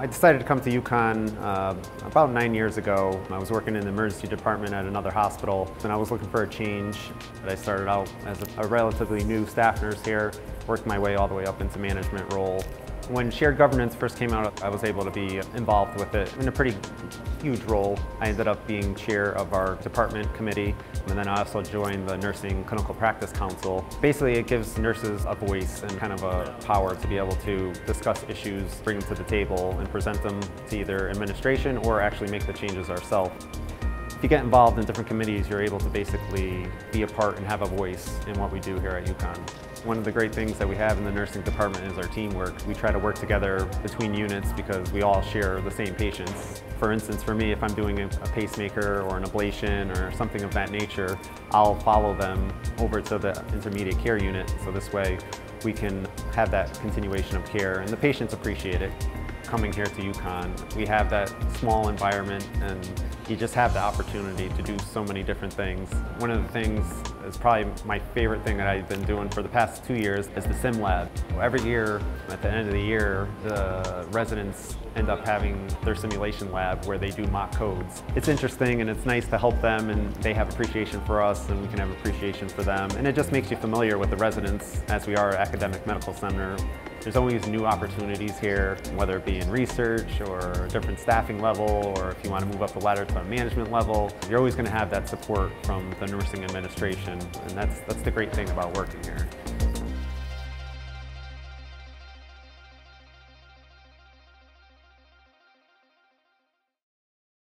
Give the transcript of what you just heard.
I decided to come to UConn uh, about nine years ago. I was working in the emergency department at another hospital and I was looking for a change. I started out as a, a relatively new staff nurse here, worked my way all the way up into management role. When shared governance first came out, I was able to be involved with it in a pretty huge role. I ended up being chair of our department committee, and then I also joined the Nursing Clinical Practice Council. Basically, it gives nurses a voice and kind of a power to be able to discuss issues, bring them to the table, and present them to either administration or actually make the changes ourselves. If you get involved in different committees, you're able to basically be a part and have a voice in what we do here at UConn. One of the great things that we have in the nursing department is our teamwork. We try to work together between units because we all share the same patients. For instance, for me, if I'm doing a pacemaker or an ablation or something of that nature, I'll follow them over to the intermediate care unit. So this way we can have that continuation of care and the patients appreciate it coming here to UConn. We have that small environment and you just have the opportunity to do so many different things. One of the things is probably my favorite thing that I've been doing for the past two years is the sim lab. Every year, at the end of the year, the residents end up having their simulation lab where they do mock codes. It's interesting and it's nice to help them and they have appreciation for us and we can have appreciation for them. And it just makes you familiar with the residents as we are academic medical center. There's always new opportunities here, whether it be in research or a different staffing level, or if you want to move up the ladder to a management level. You're always going to have that support from the nursing administration, and that's, that's the great thing about working here.